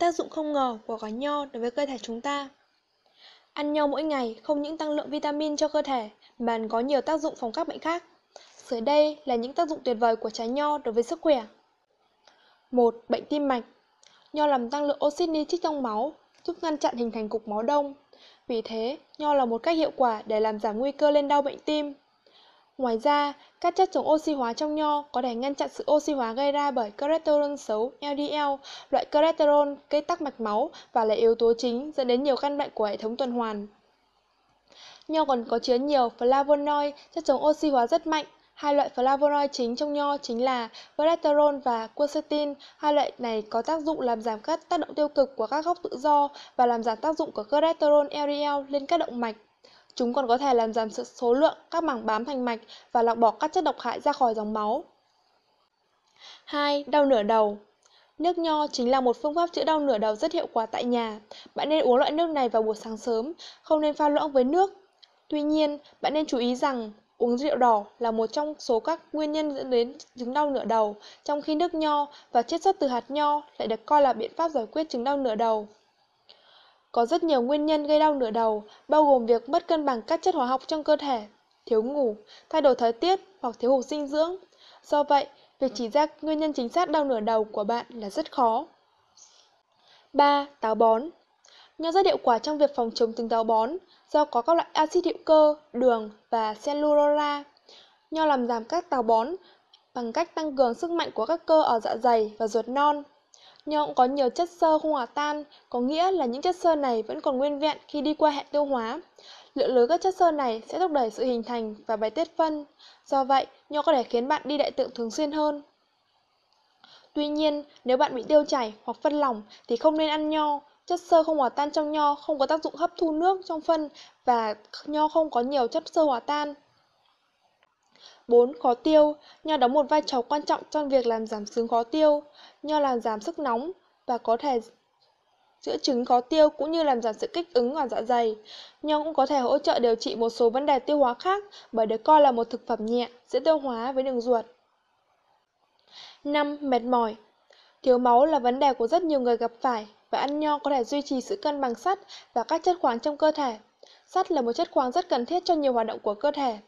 Tác dụng không ngờ của quả nho đối với cơ thể chúng ta Ăn nho mỗi ngày không những tăng lượng vitamin cho cơ thể mà còn có nhiều tác dụng phòng các bệnh khác. Dưới đây là những tác dụng tuyệt vời của trái nho đối với sức khỏe. 1. Bệnh tim mạch Nho làm tăng lượng oxit nitric trong máu, giúp ngăn chặn hình thành cục máu đông. Vì thế, nho là một cách hiệu quả để làm giảm nguy cơ lên đau bệnh tim. Ngoài ra, các chất chống oxy hóa trong nho có thể ngăn chặn sự oxy hóa gây ra bởi cholesterol xấu LDL, loại cholesterol gây tắc mạch máu và là yếu tố chính dẫn đến nhiều căn bệnh của hệ thống tuần hoàn. Nho còn có chứa nhiều flavonoid, chất chống oxy hóa rất mạnh. Hai loại flavonoid chính trong nho chính là cholesterol và quercetin. Hai loại này có tác dụng làm giảm các tác động tiêu cực của các gốc tự do và làm giảm tác dụng của cholesterol LDL lên các động mạch. Chúng còn có thể làm giảm sự số lượng các mảng bám thành mạch và lọc bỏ các chất độc hại ra khỏi dòng máu. 2. Đau nửa đầu Nước nho chính là một phương pháp chữa đau nửa đầu rất hiệu quả tại nhà. Bạn nên uống loại nước này vào buổi sáng sớm, không nên pha loãng với nước. Tuy nhiên, bạn nên chú ý rằng uống rượu đỏ là một trong số các nguyên nhân dẫn đến chứng đau nửa đầu, trong khi nước nho và chiết xuất từ hạt nho lại được coi là biện pháp giải quyết chứng đau nửa đầu. Có rất nhiều nguyên nhân gây đau nửa đầu, bao gồm việc mất cân bằng các chất hóa học trong cơ thể, thiếu ngủ, thay đổi thời tiết hoặc thiếu hụt dinh dưỡng. Do vậy, việc chỉ ra nguyên nhân chính xác đau nửa đầu của bạn là rất khó. 3. Táo bón Nho rất hiệu quả trong việc phòng chống chứng táo bón do có các loại axit hữu cơ, đường và cellulora. Nho làm giảm các táo bón bằng cách tăng cường sức mạnh của các cơ ở dạ dày và ruột non. Nho cũng có nhiều chất xơ không hòa tan, có nghĩa là những chất xơ này vẫn còn nguyên vẹn khi đi qua hệ tiêu hóa. Lượng lớn các chất xơ này sẽ thúc đẩy sự hình thành và bài tiết phân. Do vậy, nho có thể khiến bạn đi đại tiện thường xuyên hơn. Tuy nhiên, nếu bạn bị tiêu chảy hoặc phân lỏng thì không nên ăn nho. Chất xơ không hòa tan trong nho không có tác dụng hấp thu nước trong phân và nho không có nhiều chất xơ hòa tan. 4. Khó tiêu Nho đóng một vai trò quan trọng trong việc làm giảm sướng khó tiêu. Nho làm giảm sức nóng và có thể chữa chứng khó tiêu cũng như làm giảm sự kích ứng ở dạ dày. Nho cũng có thể hỗ trợ điều trị một số vấn đề tiêu hóa khác bởi được coi là một thực phẩm nhẹ, dễ tiêu hóa với đường ruột. 5. Mệt mỏi Thiếu máu là vấn đề của rất nhiều người gặp phải và ăn nho có thể duy trì sự cân bằng sắt và các chất khoáng trong cơ thể. Sắt là một chất khoáng rất cần thiết cho nhiều hoạt động của cơ thể.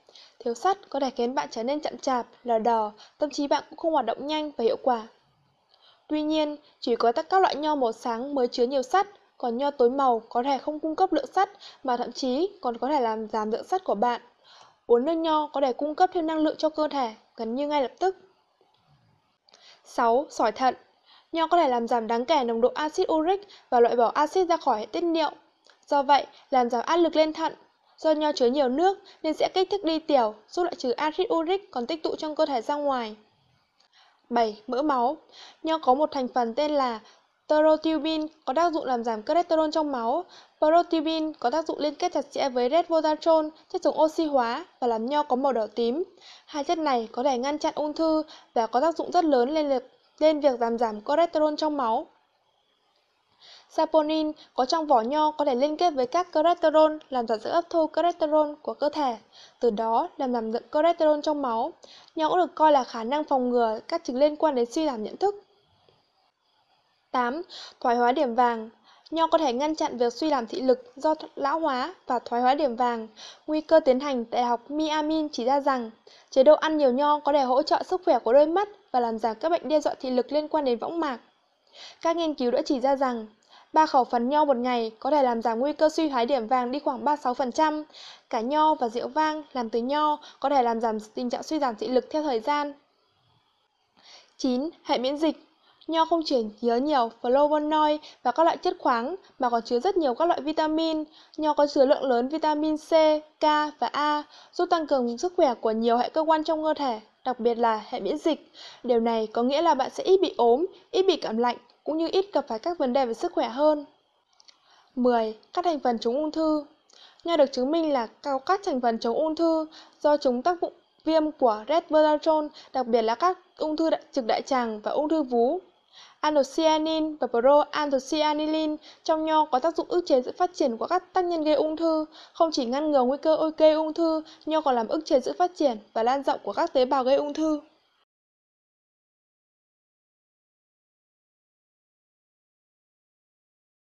Thiếu sắt có thể khiến bạn trở nên chậm chạp, lờ đờ, tâm trí bạn cũng không hoạt động nhanh và hiệu quả. Tuy nhiên, chỉ có các loại nho màu sáng mới chứa nhiều sắt, còn nho tối màu có thể không cung cấp lượng sắt mà thậm chí còn có thể làm giảm lượng sắt của bạn. Uống nước nho có thể cung cấp thêm năng lượng cho cơ thể gần như ngay lập tức. 6. Sỏi thận Nho có thể làm giảm đáng kể nồng độ axit uric và loại bỏ axit ra khỏi hệ tiết niệu. Do vậy, làm giảm áp lực lên thận. Do nho chứa nhiều nước nên sẽ kích thích đi tiểu, giúp loại trừ axit uric còn tích tụ trong cơ thể ra ngoài. 7. Mỡ máu Nho có một thành phần tên là Protubin có tác dụng làm giảm cholesterol trong máu. Protubin có tác dụng liên kết chặt chẽ với resveratrol, chất chống oxy hóa và làm nho có màu đỏ tím. Hai chất này có thể ngăn chặn ung thư và có tác dụng rất lớn lên việc, lên việc giảm giảm cholesterol trong máu. Saponin có trong vỏ nho có thể liên kết với các cholesterol làm giảm sự hấp thu cholesterol của cơ thể, từ đó làm giảm lượng cholesterol trong máu. Nho cũng được coi là khả năng phòng ngừa các chứng liên quan đến suy giảm nhận thức. 8. Thoái hóa điểm vàng Nho có thể ngăn chặn việc suy giảm thị lực do lão hóa và thoái hóa điểm vàng. Nguy cơ tiến hành Đại học Miami chỉ ra rằng chế độ ăn nhiều nho có thể hỗ trợ sức khỏe của đôi mắt và làm giảm các bệnh đe dọa thị lực liên quan đến võng mạc. Các nghiên cứu đã chỉ ra rằng ba khẩu phần nho một ngày có thể làm giảm nguy cơ suy thoái điểm vàng đi khoảng 36%. Cả nho và rượu vang làm từ nho có thể làm giảm tình trạng suy giảm thị lực theo thời gian. 9. Hệ miễn dịch Nho không chỉ chứa nhiều flavonoid và các loại chất khoáng mà còn chứa rất nhiều các loại vitamin. Nho có chứa lượng lớn vitamin C, K và A, giúp tăng cường sức khỏe của nhiều hệ cơ quan trong cơ thể, đặc biệt là hệ miễn dịch. Điều này có nghĩa là bạn sẽ ít bị ốm, ít bị cảm lạnh, cũng như ít gặp phải các vấn đề về sức khỏe hơn. 10. Các thành phần chống ung thư Nho được chứng minh là có các thành phần chống ung thư do chúng tác dụng viêm của resveratrol, đặc biệt là các ung thư đại, trực đại tràng và ung thư vú. Anthocyanin và proanthocyanidin trong nho có tác dụng ức chế sự phát triển của các tác nhân gây ung thư. Không chỉ ngăn ngừa nguy cơ gây ung thư, nho còn làm ức chế sự phát triển và lan rộng của các tế bào gây ung thư.